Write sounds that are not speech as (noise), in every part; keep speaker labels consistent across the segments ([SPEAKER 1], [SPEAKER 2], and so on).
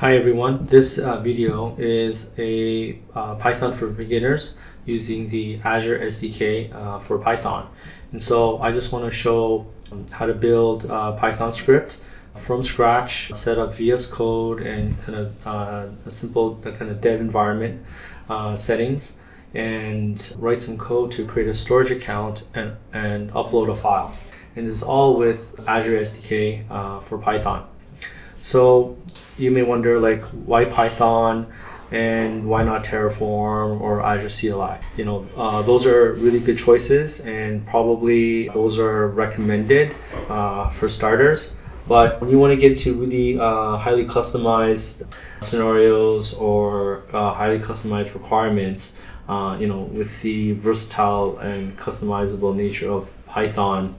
[SPEAKER 1] Hi everyone, this uh, video is a uh, Python for beginners using the Azure SDK uh, for Python. And so I just want to show how to build a Python script from scratch, set up VS Code and kind of uh, a simple kind of dev environment uh, settings and write some code to create a storage account and, and upload a file. And this is all with Azure SDK uh, for Python. So you may wonder like why Python and why not Terraform or Azure CLI? You know, uh, those are really good choices, and probably those are recommended uh, for starters. But when you want to get to really uh, highly customized scenarios or uh, highly customized requirements, uh, you know, with the versatile and customizable nature of Python,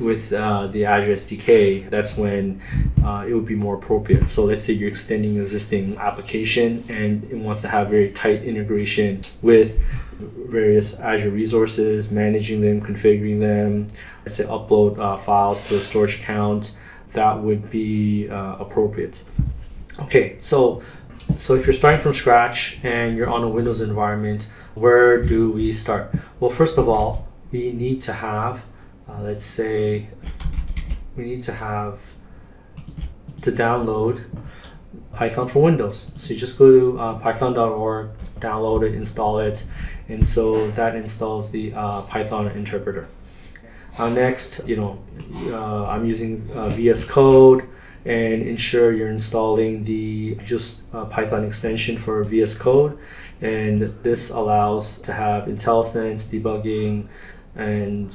[SPEAKER 1] with uh, the Azure SDK, that's when uh, it would be more appropriate. So let's say you're extending an existing application and it wants to have very tight integration with various Azure resources, managing them, configuring them. Let's say upload uh, files to a storage account. That would be uh, appropriate. Okay, so so if you're starting from scratch and you're on a Windows environment, where do we start? Well, first of all, we need to have uh, let's say we need to have to download Python for Windows. So you just go to uh, python.org, download it, install it, and so that installs the uh, Python interpreter. Uh, next, you know, uh, I'm using uh, VS Code and ensure you're installing the just uh, Python extension for VS Code. And this allows to have IntelliSense debugging and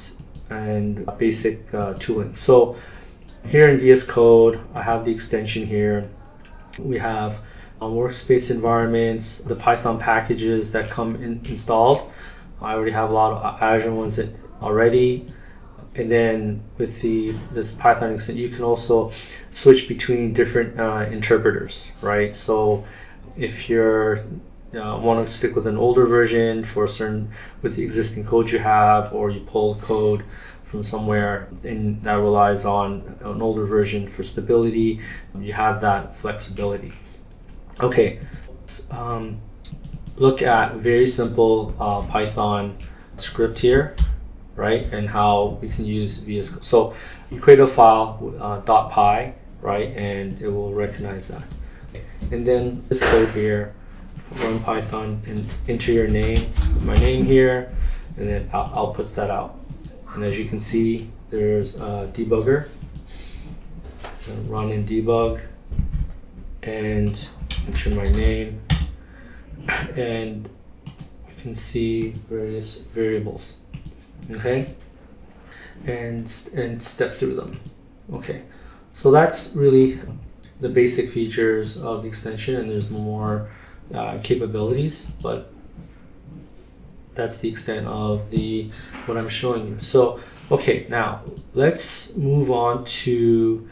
[SPEAKER 1] and basic uh, tooling. So here in VS Code, I have the extension here. We have um, workspace environments, the Python packages that come in, installed. I already have a lot of Azure ones already. And then with the this Python extension, you can also switch between different uh, interpreters, right? So if you're uh, want to stick with an older version for certain with the existing code you have, or you pull code from somewhere and that relies on an older version for stability, you have that flexibility. Okay, um, look at a very simple uh, Python script here, right? And how we can use VS Code. So you create a file uh, .py, right? And it will recognize that. And then this code here run Python and enter your name, my name here, and then out outputs that out. And as you can see, there's a debugger. run in debug and enter my name. And you can see various variables okay? And and step through them okay? So that's really the basic features of the extension and there's more uh, capabilities, but that's the extent of the what I'm showing you. So, okay, now let's move on to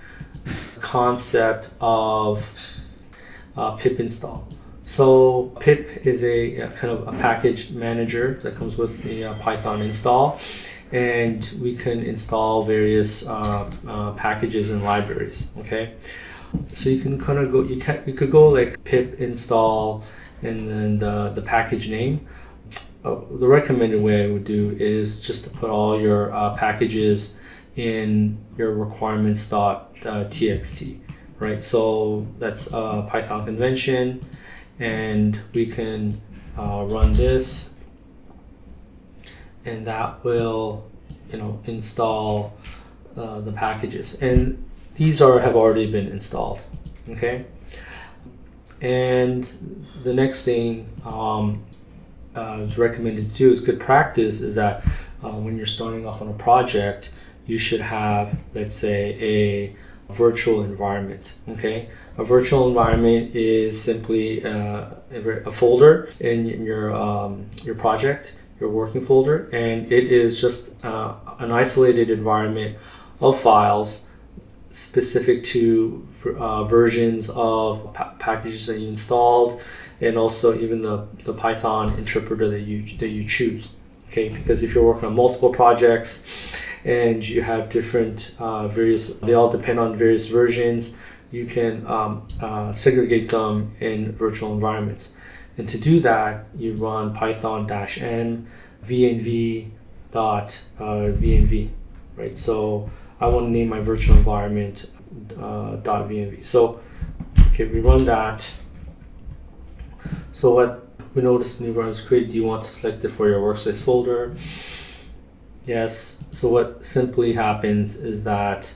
[SPEAKER 1] the concept of uh, pip install. So pip is a, a, kind of a package manager that comes with the uh, Python install, and we can install various uh, uh packages and libraries. Okay, so you can kind of go, you can you could go like pip install and then the, the package name. Uh, the recommended way I would do is just to put all your uh, packages in your requirements.txt, right? So that's a Python convention, and we can uh, run this, and that will, you know, install uh, the packages. And these are have already been installed. Okay. And the next thing um, uh, is recommended to do is good practice is that uh, when you're starting off on a project, you should have, let's say, a virtual environment. Okay, a virtual environment is simply uh, a folder in, your um, your project, your working folder, and it is just uh, an isolated environment of files specific to uh, versions of pa packages that you installed and also even the, the Python interpreter that you, that you choose. Okay, because if you're working on multiple projects and you have different uh, various, they all depend on various versions, you can um, uh, segregate them in virtual environments. And to do that, you run python n venv dot uh, venv, right? So I want to name my virtual environment uh, dot venv. So okay, we run that. So what we notice new environment is created. Do you want to select it for your workspace folder? Yes. So what simply happens is that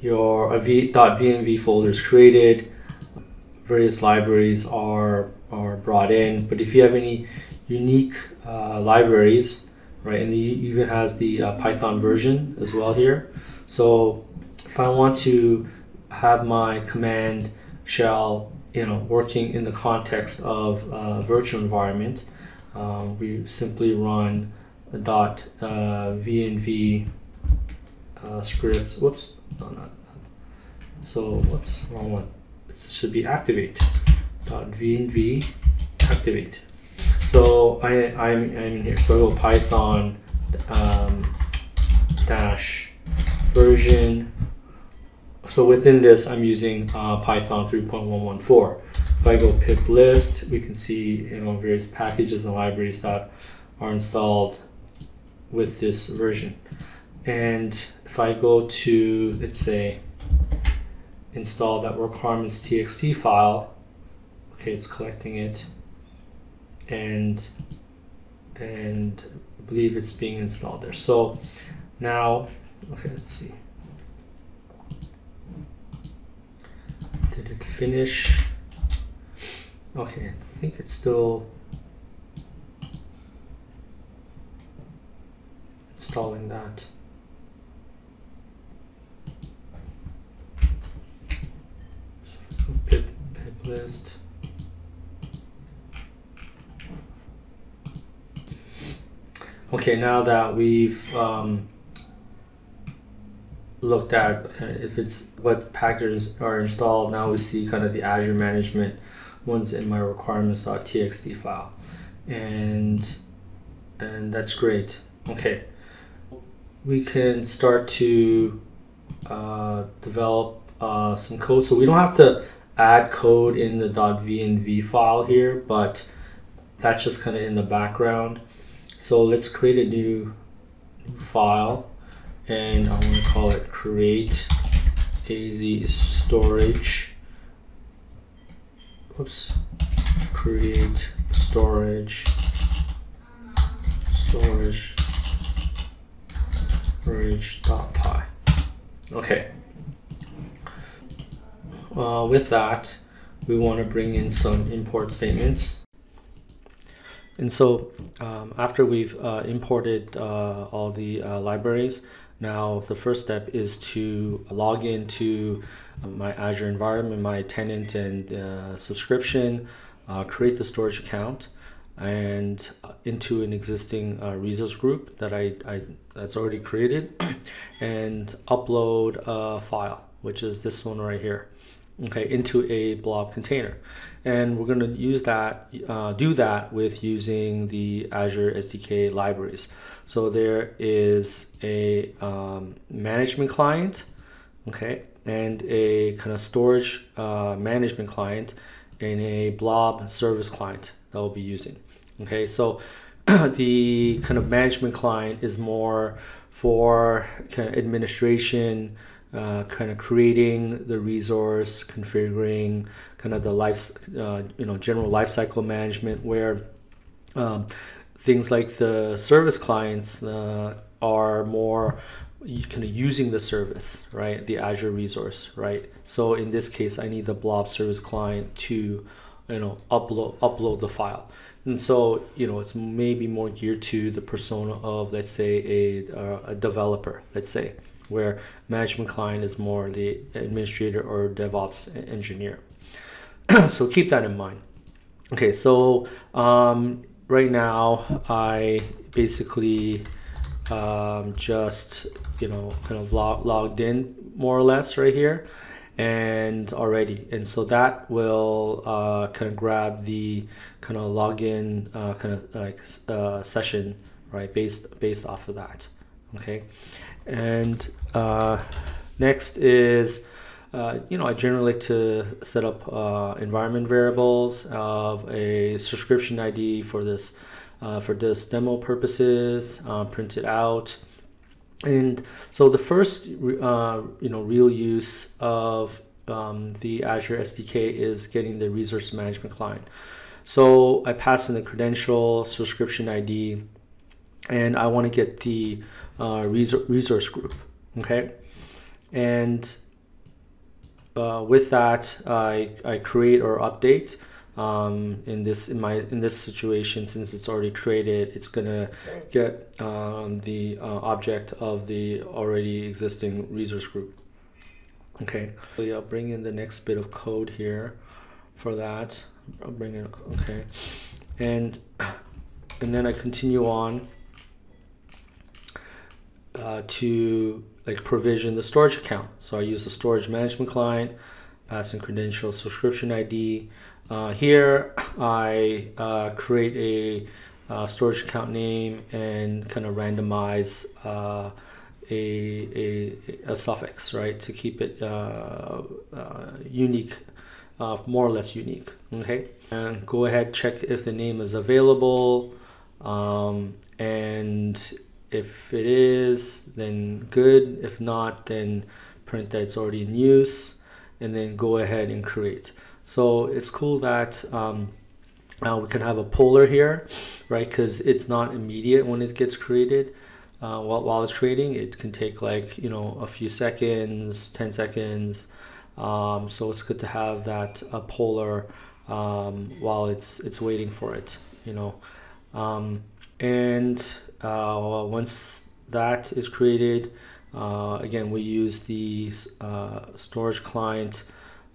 [SPEAKER 1] your v, .venv folder is created. Various libraries are are brought in, but if you have any unique uh, libraries, right, and it even has the uh, Python version as well here. So I want to have my command shell, you know, working in the context of a virtual environment, um, we simply run a dot uh, venv uh, scripts. Whoops, no, not. So whoops, wrong one. It should be activate dot venv activate. So I I'm I'm in here. So I go Python um, dash version. So within this, I'm using uh, Python 3.114. If I go pip list, we can see you know various packages and libraries that are installed with this version. And if I go to, let's say, install that requirements txt file, okay, it's collecting it, and and I believe it's being installed there. So now, okay, let's see. Did it finish? Okay, I think it's still installing that. Pip, pip list. Okay, now that we've um, looked at if it's what packages are installed, now we see kind of the Azure management ones in my requirements.txt file. And and that's great. Okay we can start to uh, develop uh, some code. So we don't have to add code in the .venv file here, but that's just kind of in the background. So let's create a new, new file and I want to call it create az storage. Oops, Create storage storage storage.py. Okay. Uh, with that, we want to bring in some import statements. And so um, after we've uh, imported uh, all the uh, libraries, now the first step is to log into my Azure environment, my tenant and uh, subscription, uh, create the storage account, and uh, into an existing resource group that I, I that's already created (clears throat) and upload a file which is this one right here okay into a blob container. And we're going to use that uh, do that with using the Azure SDK libraries. So there is a um, management client okay and a kind of storage uh, management client and a blob service client that we'll be using Okay, so (clears throat) the kind of management client is more for kind of administration, uh, kind of creating the resource, configuring kind of the life, uh, you know, general lifecycle management where um, things like the service clients uh, are more kind of using the service, right? The Azure resource, right? So in this case, I need the blob service client to, you know, upload upload the file and so you know it's maybe more geared to the persona of let's say a, uh, a developer let's say where management client is more the administrator or devops engineer. (clears throat) So keep that in mind. Okay so um, right now i basically um, just you know kind of log logged in more or less right here and already. And so that will uh, kind of grab the kind of login uh, kind of like uh, session right based based off of that okay and uh, next is uh, you know, I generally like to set up uh, environment variables of a subscription ID for this uh, for this demo purposes, uh, print it out. And so the first, uh, you know, real use of um, the Azure SDK is getting the resource management client. So I pass in the credential, subscription ID, and I want to get the uh, resource group. Okay, and uh, with that, I, I create or update. Um, in this in my in this situation, since it's already created, it's gonna get um, the uh, object of the already existing resource group. Okay, so yeah, I'll bring in the next bit of code here for that. I'll bring it okay, and and then I continue on uh, to like provision the storage account. So I use the storage management client, passing credential subscription ID. Uh, here I uh, create a uh, storage account name and kind of randomize uh, a, a, a, suffix, right, to keep it uh, unique, more or less unique, okay? And go ahead, check if the name is available, um, and if it is, then good. If not, then print that it's already in use and then go ahead and create. So it's cool that um, uh, we can have a poller here, right? Because it's not immediate when it gets created. Uh, while, while it's creating, it can take like, you know, a few seconds, 10 seconds. Um, so it's good to have that uh, poller um, while it's, it's waiting for it, you know. And uh, once that is created, uh, again, we use the uh, storage client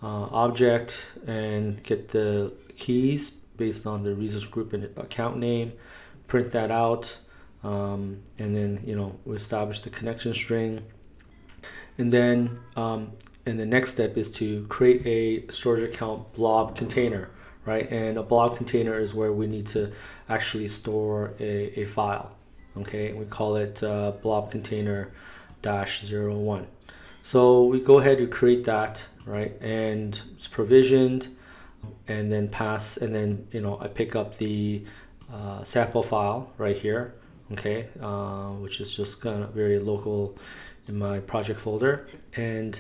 [SPEAKER 1] uh, object and get the keys based on the resource group and account name, print that out, um, and then you know we establish the connection string, and then um, and the next step is to create a storage account blob container right? And a blob container is where we need to actually store a, a file, okay? We call it uh, blob container dash zero one. So we go ahead and create that, right? And it's provisioned and then pass, and then, you know, I pick up the uh, sample file right here, okay? Uh, which is just kind of very local in my project folder. And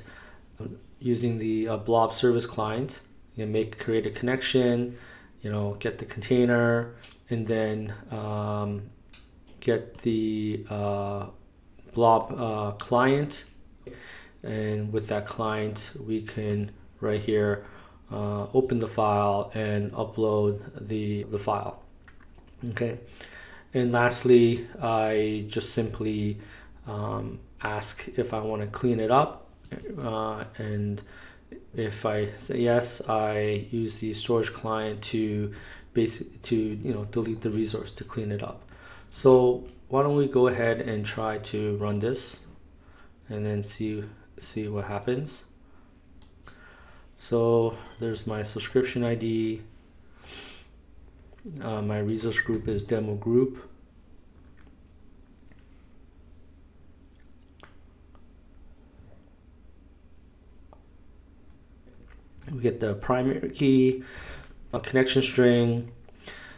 [SPEAKER 1] using the uh, blob service client, you know, make create a connection, you know, get the container, and then um, get the uh, blob uh, client. And with that client, we can right here uh, open the file and upload the, the file. Okay. And lastly, I just simply um, ask if I want to clean it up uh, and if I say yes, I use the storage client to basic to you know delete the resource to clean it up. So why don't we go ahead and try to run this and then see see what happens. So there's my subscription ID. Uh, my resource group is demo group. We get the primary key, a connection string.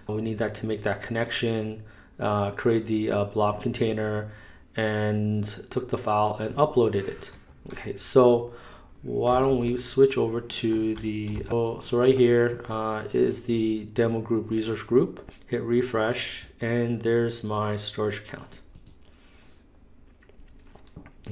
[SPEAKER 1] We need that to make that connection, uh, create the uh, blob container, and took the file and uploaded it. Okay, so why don't we switch over to the, oh, so right here uh, is the demo group resource group. Hit refresh, and there's my storage account.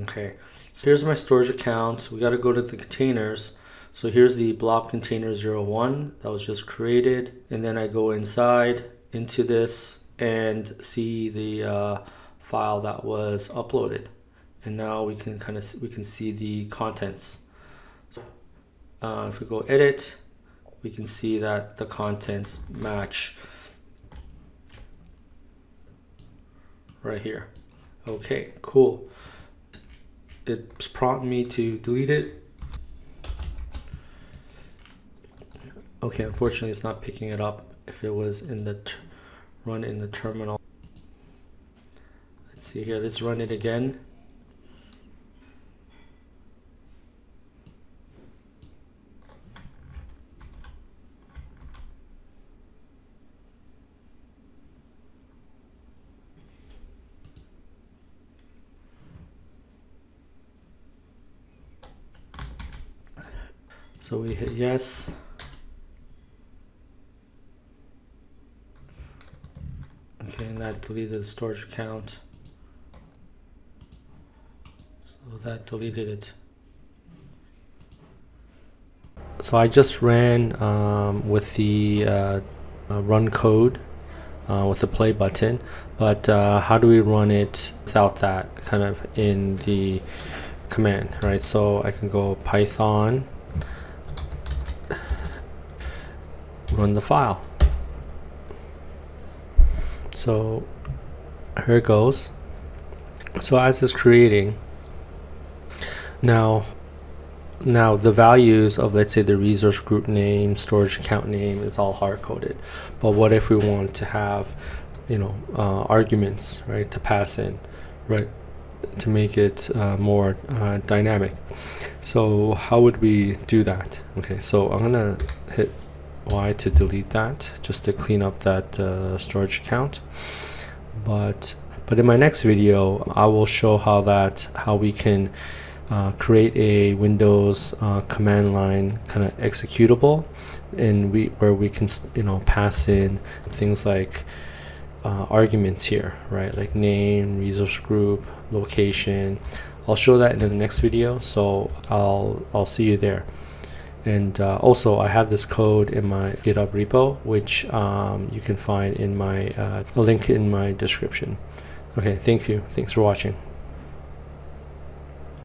[SPEAKER 1] Okay, so here's my storage account. We got to go to the containers. So here's the blob container 01 that was just created. And then I go inside into this and see the uh, file that was uploaded. And now we can kind of we can see the contents. So, uh, if we go edit, we can see that the contents match right here. Okay, cool. It's prompted me to delete it Okay, unfortunately it's not picking it up if it was in the run in the terminal. Let's see here, let's run it again. So we hit yes. That deleted the storage account. So that deleted it. So I just ran um, with the uh, uh, run code uh, with the play button, but uh, how do we run it without that kind of in the command, right? So I can go Python, run the file. So here it goes. So as it's creating, now now the values of let's say the resource group name storage account name is all hard coded but what if we want to have you know uh, arguments right to pass in right to make it uh, more uh, dynamic? So how would we do that? Okay so I'm gonna hit Y to delete that just to clean up that uh, storage account. But but in my next video I will show how that how we can uh, create a Windows uh, command line kind of executable and we where we can you know pass in things like uh, arguments here right? Like name resource group location. I'll show that in the next video so I'll I'll see you there and uh, also I have this code in my github repo which um, you can find in my uh, link in my description. Okay thank you. Thanks for watching